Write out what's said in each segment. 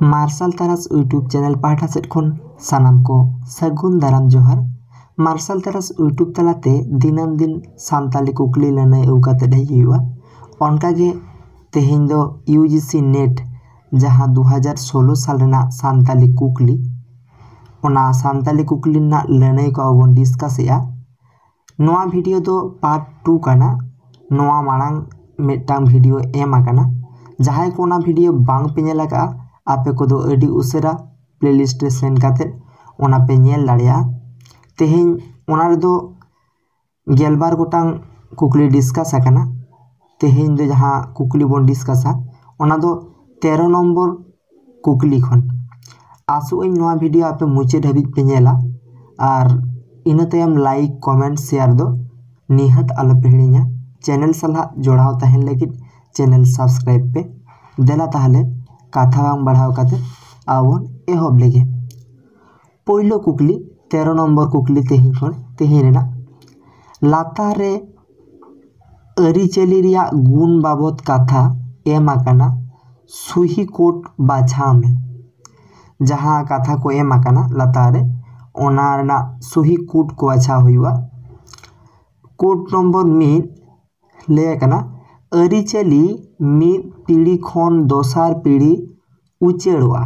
Martial तारास YouTube channel पाटा सेट खन सानाम को सगुन दाराम जोहार मार्शल तारास यूट्यूब तलाते दिनम दिन सानी कुकली लनाय उकाते दै हुआ ओनका के तेहिं दो यूजीसी नेट जहाँ 2016 साल सानी सांताली कुकली ओना सांताली कुकली ना लनाय को अबन डिस्कस या नोआ पार्ट टू का ना मांग मेटांग वीडियो एम आकाना जहाय कोना वीडियो बांग ᱟᱯᱮ ᱠᱚᱫᱚ ᱟᱹᱰᱤ ᱩᱥᱟᱹᱨᱟ ᱯᱞᱮᱞᱤᱥᱴ ᱨᱮ ᱥᱮᱱ ᱠᱟᱛᱮᱫ ᱚᱱᱟ ᱯᱮ ᱧᱮᱞ ᱫᱟᱲᱮᱭᱟᱜᱼᱟ ᱛᱮᱦᱮᱧ ᱚᱱᱟ ᱨᱮᱫᱚ ᱜᱮᱞᱵᱟᱨ ᱜᱚᱴᱟᱝ ᱠᱩᱠᱞᱤ ᱰᱤᱥᱠᱟᱥ ᱟᱠᱟᱱᱟ ᱛᱮᱦᱮᱧ ᱫᱚ ᱡᱟᱦᱟᱸ ᱠᱩᱠᱞᱤ ᱵᱚᱱ ᱰᱤᱥᱠᱟᱥᱟ ᱚᱱᱟ ᱫᱚ ᱛᱮᱨᱚ ᱱᱚᱢᱵᱚᱨ ᱠᱩᱠᱞᱤ ᱠᱷᱚᱱ ᱟᱥᱚᱜ ᱟᱹᱧ ᱱᱚᱣᱟ ᱵᱷᱤᱰᱤᱭᱳ ᱟᱯᱮ ᱢᱩᱪᱟᱹᱫ ᱦᱟᱹᱵᱤᱡ ᱯᱮ ᱧᱮᱞᱟ ᱟᱨ ᱤᱱᱟᱹ ᱛᱟᱭᱚᱢ ᱞᱟᱭᱤᱠ ᱠᱚᱢᱮᱱᱴ ᱥᱮᱭᱟᱨ ᱫᱚ ᱱᱤᱦᱟᱹᱛ ᱟᱞᱚᱯᱮ ᱦᱤᱲᱤᱧᱟ ᱪᱮᱱᱮᱞ ᱥᱟᱞᱟᱜ ᱡᱚᱲᱟᱣ ᱛᱟᱦᱮᱱ ᱞᱟᱹᱜᱤᱫ ᱪᱮᱱᱮᱞ ᱥᱟᱵᱥᱠᱨᱟᱭᱤᱵ ᱯᱮ ᱫᱮᱞᱟ ᱛᱟᱦᱚᱞᱮ ᱠᱟᱛᱷᱟ ᱵᱟᱝ ᱵᱟᱲᱦᱟᱣ ᱠᱟᱛᱮᱫ ᱟᱵᱚ ᱵᱚᱱ ᱮᱦᱚᱵ ᱞᱮᱜᱮ ᱯᱳᱭᱞᱳ ᱠᱩᱠᱞᱤ ᱛᱮᱨᱚ ᱱᱚᱢᱵᱚᱨ ᱠᱩᱠᱞᱤ ᱛᱮᱦᱮᱧ ᱠᱷᱚᱱ ᱛᱮᱦᱮᱧ ᱨᱮᱱᱟᱜ ᱞᱟᱛᱟᱨ ᱨᱮ ᱟᱹᱨᱤᱪᱟᱹᱞᱤ ᱨᱮᱭᱟᱜ ᱜᱩᱱ ᱵᱟᱵᱚᱫ ᱠᱟᱛᱷᱟ ᱮᱢ ᱟᱠᱟᱱᱟ ᱥᱩᱦᱤ ᱠᱳᱰ ᱵᱟᱪᱷᱟᱣ ᱢᱮ ᱡᱟᱦᱟᱸ ᱠᱟᱛᱷᱟ ko ᱮᱢ ᱟᱠᱟᱱᱟ ᱞᱟᱛᱟᱨ ᱨᱮ ᱚᱱᱟ ᱨᱮᱱᱟᱜ ᱥᱩᱦᱤ ᱠᱳᱰ ko ᱵᱟᱪᱷᱟᱣ ᱦᱩᱭᱩᱜᱼᱟ ᱠᱳᱰ ᱱᱚᱢᱵᱚᱨ ᱢᱤᱫ ᱞᱟᱹᱭ ᱟᱠᱟᱱᱟ ᱟᱹᱨᱤᱪᱟᱹᱞᱤ ᱢᱤᱫ ᱯᱤᱲᱦᱤ ᱠᱷᱚᱱ ᱫᱚᱥᱟᱨ ᱯᱤᱲᱦᱤ ᱩᱪᱟᱹᱲᱚᱜᱼᱟ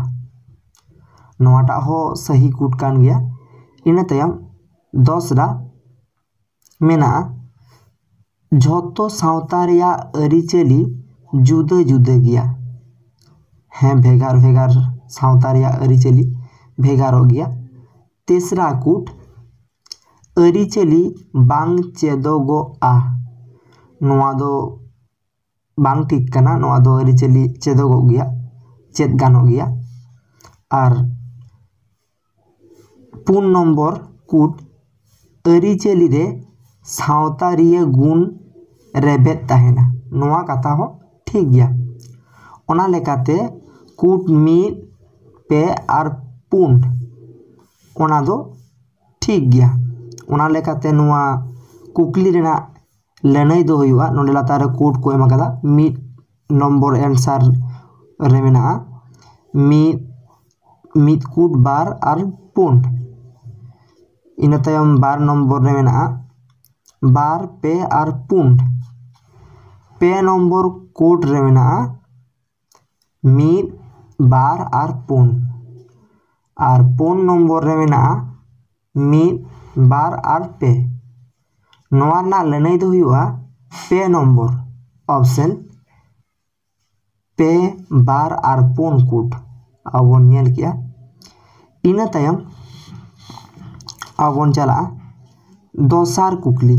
ᱱᱚᱣᱟᱴᱟᱜ ᱦᱚᱸ ᱥᱟᱦᱤ ᱠᱳᱰ ᱠᱟᱱ ᱜᱮᱭᱟ ᱤᱱᱟᱹ ᱛᱟᱭᱚᱢ ᱫᱚᱥᱨᱟ ᱢᱮᱱᱟᱜᱼᱟ ᱡᱷᱚᱛᱚ ᱥᱟᱶᱛᱟ ᱨᱮᱭᱟᱜ ᱟᱹᱨᱤᱪᱟᱹᱞᱤ ᱡᱩᱫᱟᱹ ᱡᱩᱫᱟᱹ ᱜᱮᱭᱟ ᱦᱮᱸ ᱵᱷᱮᱜᱟᱨ ᱵᱷᱮᱜᱟᱨ ᱥᱟᱶᱛᱟ ᱨᱮᱭᱟᱜ ᱟᱹᱨᱤᱪᱟᱹᱞᱤ ᱵᱷᱮᱜᱟᱨᱚᱜ ᱜᱮᱭᱟ ᱛᱮᱥᱨᱟ ᱠᱳᱰ ᱟᱹᱨᱤᱪᱟᱹᱞᱤ ᱵᱟᱝ ᱪᱮᱫᱚᱜᱚᱜᱼᱟ ᱱᱚᱣᱟ ᱫᱚ बांग ठीक करना नवा दो हरी चली चेदो को कूट हरी चली रे गुण रेबे ताहेना नवा कथा हो ठीक गया कूट मी पे और पूर्ण ठीक गया ओना कुकली ᱞᱟᱹᱱᱟᱹᱭ ᱫᱚ ᱦᱩᱭᱩᱜᱼᱟ ᱱᱚᱰᱮ ᱞᱟᱛᱟᱨ ᱨᱮ ᱠᱳᱰ ᱠᱚ ᱮᱢ ᱟᱠᱟᱫᱟ ᱢᱤᱫ ᱱᱚᱢᱵᱚᱨ ᱮᱱᱥᱟᱨ ᱨᱮ ᱢᱮᱱᱟᱜᱼᱟ ᱢᱤᱫ ᱢᱤᱫ ᱠᱩᱴ ᱵᱟᱨ ᱟᱨ ᱯᱩᱱ ᱤᱱᱟᱹ ᱛᱟᱭᱚᱢ ᱵᱟᱨ ᱱᱚᱢᱵᱚᱨ ᱨᱮ ᱢᱮᱱᱟᱜᱼᱟ ᱵᱟᱨ ᱯᱮ ᱟᱨ ᱯᱩᱱ ᱯᱮ ᱱᱚᱢᱵᱚᱨ ᱠᱳᱰ ᱨᱮ ᱢᱮᱱᱟᱜᱼᱟ ᱢᱤᱫ ᱵᱟᱨ ᱟᱨ ᱯᱩᱱ ᱟᱨ ᱯᱩᱱ ᱱᱚᱢᱵᱚᱨ ᱨᱮ ᱢᱮᱱᱟᱜᱼᱟ ᱢᱤᱫ ᱵᱟᱨ ᱟᱨ ᱯᱮ लेनई तो पे नम्बर अबसन पे बार और पुन कूट। अब इनत अब चला। दसार कुकली।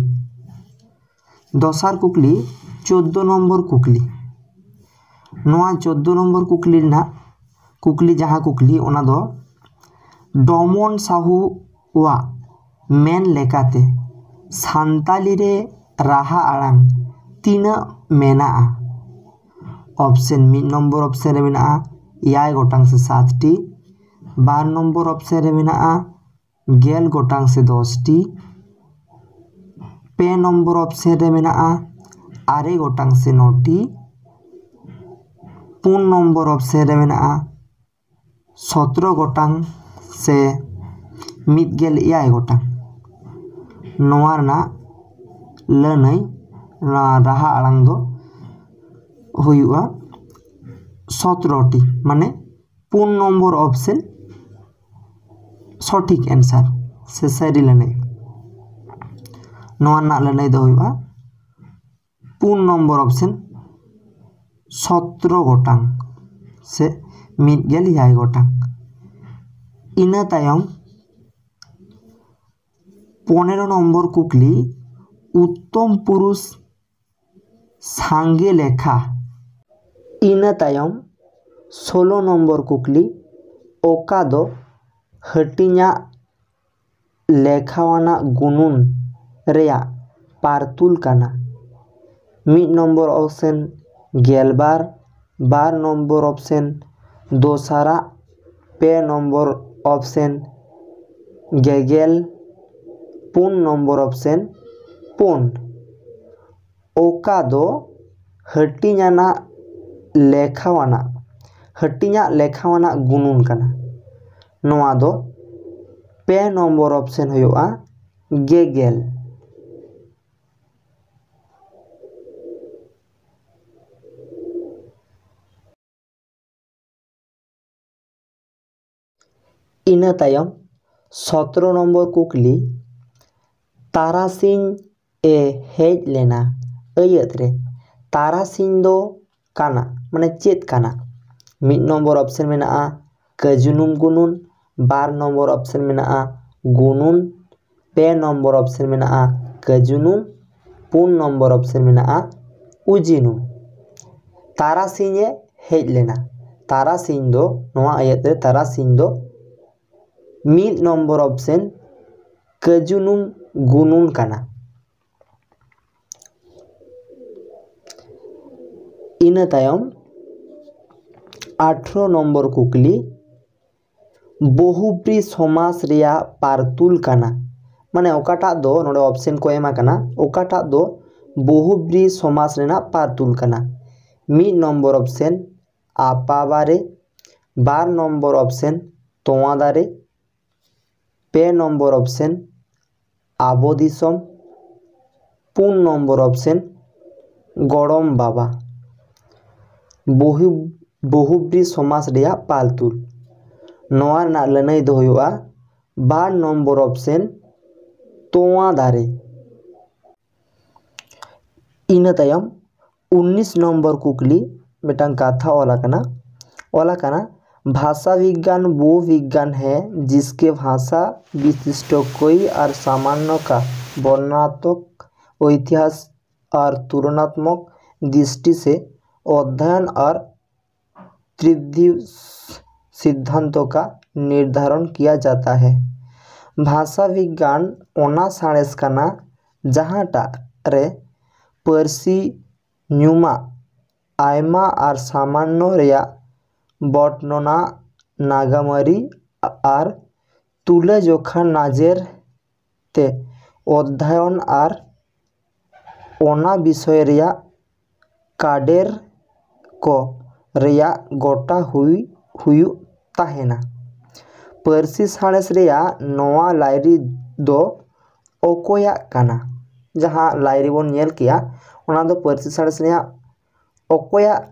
दसार कुकली चौदो नम्बर कुकली। चौदो नम्बर कुकली कुकली जहाँ कुकली डमन साहू मेन लेकाते। सानताली रहा आड़ तना अपशन मिट नम्बर अपशन में एय गटा से सात टी बार नम्बर अपशन में गल गटा से दस टी पे नम्बर अपशन में आरे गटांग से नी पुन नम्बर अपशन में सतर गटा से मिगेल एय गटा ᱱᱚᱣᱟ ᱨᱮᱱᱟᱜ ᱞᱟᱹᱱᱟᱹᱭ ᱱᱚᱣᱟ ᱨᱟᱦᱟ ᱟᱲᱟᱝ ᱫᱚ ᱦᱩᱭᱩᱜᱼᱟ ᱥᱚᱛᱨᱚᱴᱤ ᱢᱟᱱᱮ ᱯᱩᱱ ᱱᱚᱢᱵᱚᱨ ᱚᱯᱥᱮᱱ ᱥᱚᱴᱷᱤᱠ ᱮᱱᱥᱟᱨ ᱥᱮ ᱥᱟᱹᱨᱤ ᱞᱟᱹᱱᱟᱹᱭ ᱱᱚᱣᱟ ᱨᱮᱱᱟᱜ ᱞᱟᱹᱱᱟᱹᱭ ᱫᱚ ᱦᱩᱭᱩᱜᱼᱟ ᱯᱩᱱ ᱱᱚᱢᱵᱚᱨ ᱚᱯᱥᱮᱱ ᱥᱚᱛᱨᱚ ᱜᱚᱴᱟᱝ ᱥᱮ ᱢᱤᱫ ᱜᱮᱞ ᱮᱭᱟᱭ ᱜᱚᱴᱟᱝ ᱤᱱᱟᱹ ᱛᱟᱭᱚᱢ পনেরো নম্বর কুকলি, উত্তম পুরুষ সাঙ্গে লেখা। ইনাতায়ম, ষোলো নম্বর কুকলি, ওকাদো হটিঞা লেখাওয়ানা গুনুন, রেয়া, পারতুল কানা। মিট নম্বর অপশন, গেলবার। বার নম্বর অপশন, দোসারা। পে নম্বর অপশন, গেগেল। পুন নম্বর অপশন পুন ᱚᱠᱟ ᱫᱚ ᱦᱟᱹᱴᱤᱧᱟᱱᱟᱜ ᱞᱮᱠᱷᱟᱣᱟᱱᱟᱜ ᱦᱟᱹᱴᱤᱧᱟᱜ ᱞᱮᱠᱷᱟᱣᱟᱱᱟᱜ ᱜᱩᱱᱩᱱ ᱠᱟᱱᱟ ᱱᱚᱣᱟ ᱫᱚ ᱯᱮ ᱱᱚᱢᱵᱚᱨ ᱚᱯᱥᱮᱱ ᱦᱩᱭᱩᱜᱼᱟ ᱜᱮᱜᱮᱞ ᱤᱱᱟᱹ ᱛᱟᱭᱚᱢ ᱥᱚᱛᱨᱚ ᱱᱚᱢᱵᱚᱨ ᱠᱩᱠᱞᱤ Tarasin e hej lena ayatre. Tarasin do kana, mana cet kana. Mit nombor option mana a kejunum gunun, bar nombor option mana a gunun, pe nombor option mana a kejunum, pun nombor option mana a ujinum. Tarasin e hej lena. Tarasin do noa ayatre tarasin do mit nomor option kejunum ᱜᱩᱱᱩᱱ ᱠᱟᱱᱟ ᱤᱱᱟᱹ ᱛᱟᱭᱚᱢ ᱟᱴᱷᱨᱚ number ᱠᱩᱠᱞᱤ বহুব্রী সমাস রেয়া পারতুল কানা মানে ওকাটাক দো নোডে অপশন কো এমা কানা ওকাটাক দো বহুব্রী সমাস রেনা পারতুল কানা মিড নম্বর অপশন আপা বারে বার নম্বর অপশন তোয়া দারে পে নম্বর অপশন ᱟᱵᱚ ᱫᱤᱥᱚᱢ ᱯᱩᱱ ᱱᱚᱢᱵᱚᱨ ᱚᱯᱥᱮᱱ ᱜᱚᱲᱚᱢ ᱵᱟᱵᱟ ᱵᱚᱦᱩ ᱵᱚᱦᱩᱵᱨᱤ ᱥᱚᱢᱟᱥ ᱨᱮᱭᱟᱜ ᱯᱟᱞᱛᱩᱞ ᱱᱚᱣᱟ ᱨᱮᱱᱟᱜ ᱞᱟᱹᱱᱟᱹᱭ ᱫᱚ ᱦᱩᱭᱩᱜᱼᱟ ᱵᱟᱨ ᱱᱚᱢᱵᱚᱨ ᱚᱯᱥᱮᱱ ᱛᱳᱣᱟ ᱫᱟᱨᱮ ᱤᱱᱟᱹ ᱛᱟᱭᱚᱢ ᱩᱱᱤᱥ ᱱᱚᱢᱵᱚᱨ ᱠᱩᱠᱞᱤ ᱢᱤᱫᱴᱟᱝ ᱠᱟᱛᱷᱟ ᱚᱞ ᱟᱠᱟᱱᱟ ᱚᱞ ᱟᱠᱟᱱᱟ भाषा विज्ञान वो विज्ञान है जिसके भाषा विशिष्ट कोई और सामान्य का वर्णात्मक इतिहास और तुलनात्मक दृष्टि से अध्ययन और त्रिधि सिद्धांतों का निर्धारण किया जाता है भाषा विज्ञान ओना साणेस कना जहांटा रे पारसी ᱧᱩᱢᱟ ᱟᱭᱢᱟ ᱟᱨ ᱥᱟᱢᱟᱱᱱᱚ ᱨᱮᱭᱟᱜ ᱵᱚᱨᱱᱚᱱᱟ ᱱᱟᱜᱟᱢᱟᱹᱨᱤ ᱟᱨ ᱛᱩᱞᱟᱹᱡᱚᱠᱷᱟ ᱱᱟᱡᱮᱨ ᱛᱮ অধ্যয়ন আর ᱚᱱᱟ ᱵᱤᱥᱚᱭ ᱨᱮᱭᱟᱜ ᱠᱟᱰᱮᱨ ᱠᱚ ᱨᱮᱭᱟᱜ ᱜᱚᱴᱟ ᱦᱩᱭ ᱦᱩᱭᱩᱜ ᱛᱟᱦᱮᱱᱟ ᱯᱟᱹᱨᱥᱤ ᱥᱟᱬᱮᱥ ᱨᱮᱭᱟᱜ ᱱᱚᱣᱟ ᱞᱟᱭᱨᱤ ᱫᱚ ᱚᱠᱚᱭᱟᱜ ᱠᱟᱱᱟ ᱡᱟᱦᱟᱸ ᱞᱟᱭᱨᱤ ᱵᱚᱱ ᱧᱮᱞ ᱠᱮᱭᱟ ᱚᱱᱟ ᱫᱚ ᱯᱟᱹᱨᱥᱤ ᱥᱟᱬᱮᱥ ᱨᱮᱭᱟᱜ ᱚᱠᱚᱭᱟᱜ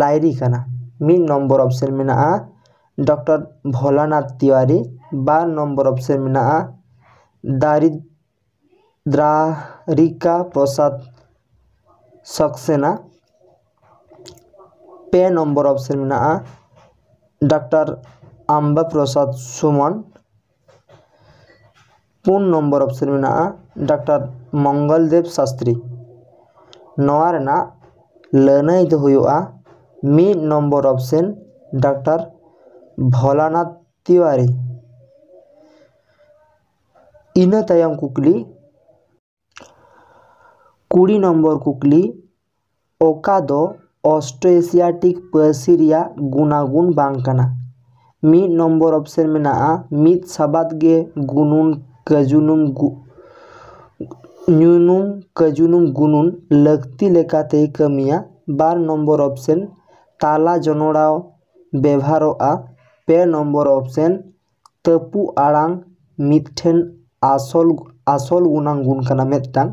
ᱞᱟᱭᱨᱤ ᱠᱟᱱᱟ मीन नम्बर अपशन मे डॉक्टर भोलानाथ तिवारी बार नम्बर अपशन मे दारिद्रारिका प्रसाद सक्सेना, पे नम्बर अपशन मे डॉक्टर अम्बा प्रसाद सुमन, पुन नम्बर अपशन मे डॉक्टर मंगलदेव शास्त्री। नवा लनई दुआ ᱢᱤᱫ number option doctor Bholanath Tiwari ᱤᱱᱟᱹ ᱛᱟᱭᱚᱢ ᱠᱩᱠᱞᱤ ᱠᱩᱲᱤ ᱱᱚᱢᱵᱚᱨ ᱠᱩᱠᱞᱤ ᱚᱠᱟ ᱫᱚ ᱚᱥᱴᱨᱳ ᱮᱥᱤᱭᱟᱴᱤᱠ ᱯᱟᱹᱨᱥᱤ ᱨᱮᱭᱟᱜ ᱜᱩᱱᱟᱜᱩᱱ ᱵᱟᱝ ᱠᱟᱱᱟ ᱢᱤᱫ ᱱᱚᱢᱵᱚᱨ ᱚᱯᱥᱮᱱ ᱢᱮᱱᱟᱜᱼᱟ ᱢᱤᱫ ᱥᱟᱵᱟᱫ ᱜᱮ ᱜᱩᱱᱩᱱ ᱠᱟᱡᱩᱱᱩᱢ ᱧᱩᱱᱩᱢ ᱠᱟᱡᱩᱱᱩᱢ ᱜᱩᱱᱩᱱ ᱞᱟᱹᱠᱛᱤ ᱞᱮᱠᱟᱛᱮᱭ ᱠᱟᱹᱢᱤᱭᱟ ᱵᱟᱨ ᱱᱚᱢᱵᱚᱨ ᱚᱯᱥᱮᱱ ताला जनड़ा व्यवहार पे नम्बर अपशन तपू आड़ठन आसल आसल गुनांग गुण मेटा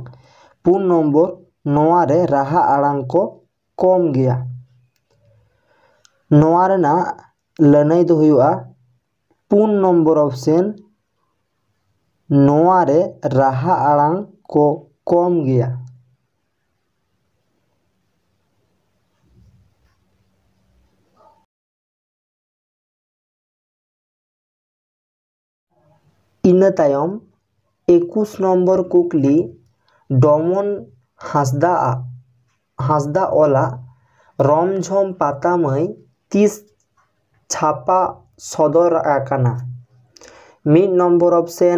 पुन नम्बर नारे रहा आड़ को कम गया लनई दो पुन नम्बर अपशन नारे रहा आड़ को कम गया ᱦᱟᱸᱥᱫᱟ ᱟᱜ ᱡᱟᱱᱟᱢ ᱢᱟᱦᱟ ᱵᱟᱭᱤᱥ ᱱᱚᱵᱷᱮᱢᱵᱚᱨ ᱫᱚ ᱦᱩᱭᱩᱜ ᱠᱟᱱᱟ ᱯᱟᱹᱨᱥᱤ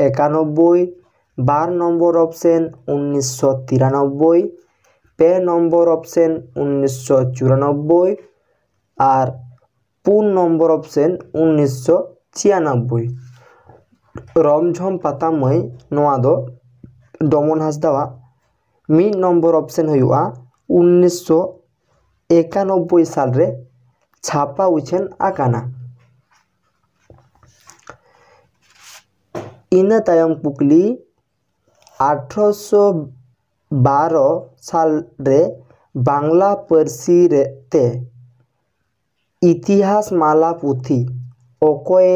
ᱡᱤᱛᱠᱟᱹᱨ ᱢᱟᱦᱟ ᱟᱨ ᱛᱤᱨᱤᱥᱮ ᱡᱩᱱ ᱫᱚ ᱦᱩᱭᱩᱜ ᱠᱟᱱᱟ ᱦᱩᱞ ᱢᱟᱦᱟ ᱯᱩᱱ ᱱᱚᱢᱵᱚᱨ ᱚᱯᱥᱮᱱ ᱩᱱᱤᱥᱥᱚ ᱪᱷᱤᱭᱟᱱᱚᱵᱵᱳᱭ ᱨᱚᱢᱡᱷᱚᱢ ᱯᱟᱛᱟ ᱢᱟᱹᱭ ᱱᱚᱣᱟ ᱫᱚ ᱰᱚᱢᱚᱱ ᱦᱟᱸᱥᱫᱟᱣᱟᱜ ᱢᱤᱫ ᱱᱚᱢᱵᱚᱨ ᱚᱯᱥᱮᱱ ᱦᱩᱭᱩᱜᱼᱟ ᱩᱱᱤᱥᱥᱚ ᱮᱠᱟᱱᱚᱵᱵᱳᱭ ᱥᱟᱞᱨᱮ ᱪᱷᱟᱯᱟ ᱩᱪᱷᱟᱹᱱ ᱟᱠᱟᱱᱟ ᱤᱱᱟᱹ ᱛᱟᱭᱚᱢ ᱠᱩᱠᱞᱤ ᱟᱴᱷᱨᱚᱥᱚ ᱵᱟᱨᱚ ᱥᱟᱞᱨᱮ ᱵᱟᱝᱞᱟ ᱯᱟᱹᱨᱥᱤ ᱛᱮ ᱤᱛᱤᱦᱟᱥ ᱢᱟᱞᱟ ᱯᱩᱛᱷᱤ ओकोए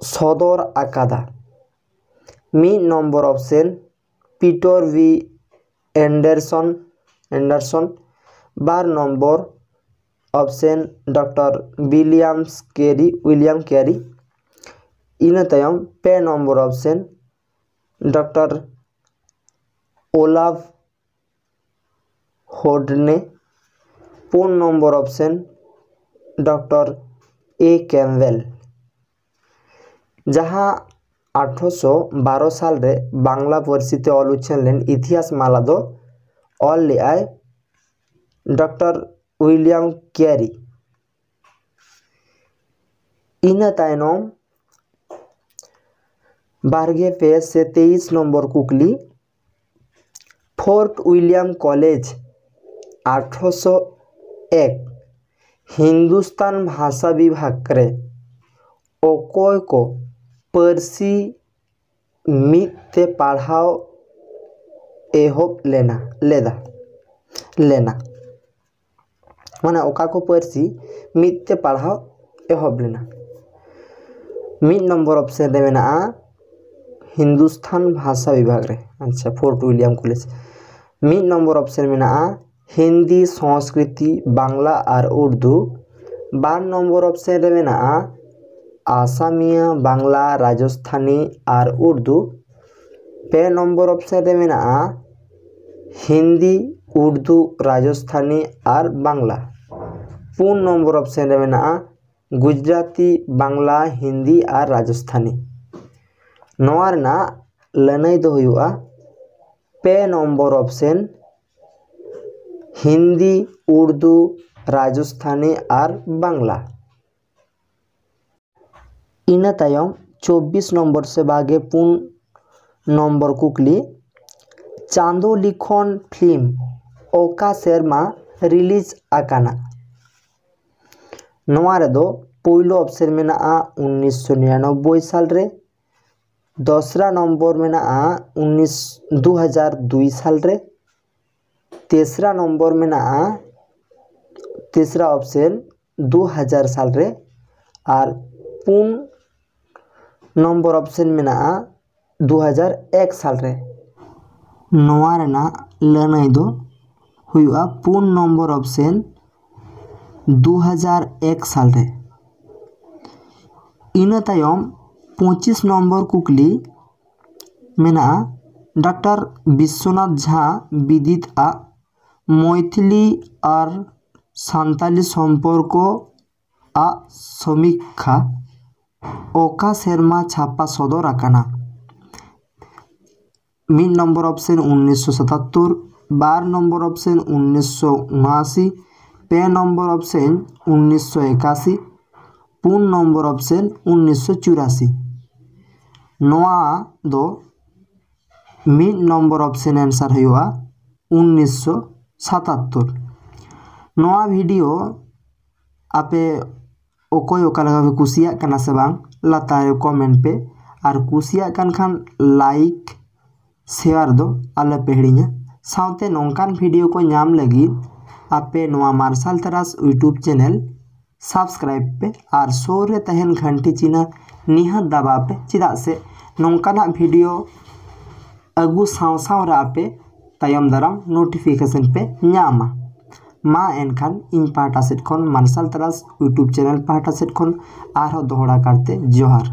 सदर आकादा मी number option Peter V Anderson Anderson बार number option doctor Williams Carey William Carey इन तयम पे number option doctor Olav Hodne पुन number option doctor ए कैम्बेल जहाँ आठशो बारह साल रे बांग्ला पारसी ते ऑल उछन लेन इतिहास माला दो ऑल ले आए डॉक्टर विलियम कैरी इन तायनम बारगे पे से तेईस नंबर कुकली फोर्ट विलियम कॉलेज आठशो एक हिंदुस्तान भाषा विभाग रे को पारसी मिते पढ़ाओ एहोब लेना, लेदा, लेना। माने ओका को पारसी मिते पढ़ाओ एहोब लेना। मिड नंबर ऑप्शन रे मेना हिंदुस्तान भाषा विभाग रे। अच्छा फोर्ट विलियम कॉलेज। मिड नंबर ऑप्शन मेना हिंदी संस्कृति बांग्ला और उर्दू बार नंबर ऑप्शन रे मेना आसामिया बांग्ला राजस्थानी और उर्दू पे नंबर ऑप्शन रे मेना हिंदी उर्दू राजस्थानी और बांग्ला पुन नंबर ऑप्शन रे मेना गुजराती बांग्ला हिंदी और राजस्थानी नोआ रना लनई दो हुआ पे नंबर ऑप्शन हिंदी, उर्दू, राजस्थानी और बांग्ला। इन तायम चौबीस नंबर से बागे पुन नंबर कुकली चांदो लिखन फ़िल्म ओका शर्मा रिलीज़ आकाना। नोआ रे दो में ना उन्नीस सौ निन्यानबे साल रे। दसरा नंबर में ना उन्नीस, दो हज़ार दुई साल रे। तीसरा नंबर में तीसरा ऑप्शन दो हज़ार साल रे, और पुन नंबर ऑप्शन में दो हज़ार एक साल रे। नोआ रेना लनई दो। हुआ पुन नंबर ऑप्शन दो हज़ार एक साल रे। इन तायम पच्चीस नंबर कुकली मेना डॉक्टर विश्वनाथ झा विदित आ मैथिली और सानताली सम्पर्क आ समीक्षा, ओका शर्मा छापा सदर आकाना। मिड नंबर ऑप्शन उन्नीस सतहत्तर, बार नंबर ऑप्शन उन्नीस उनासी, पे नंबर ऑप्शन उन्नीस इक्यासी पुन नंबर ऑप्शन उन्नीस सौ चौरासी। नोआ दो मिड नंबर सौ सतहत्तर नोआ वीडियो आपे पे कुसिया से बांग लातारे कमेंट पे और कुसिया खान लाइक शेयर दो आले पे हिड़िया साउते नोंकान वीडियो को नाम लगी आपे मार्शल तरास यूट्यूब चैनल सब्सक्राइब पे और सोरे तहन घंटी चिन्ह निहत दबा पे चेदा से नोंकाना वीडियो अगु साव तायम दाराम नोटिफिकेशन पे नामा मा एनखान इन पाटा सेट खन मार्शल तरास यूट्यूब चैनल पाटा सेट खन आरो दोहरा करते जोहार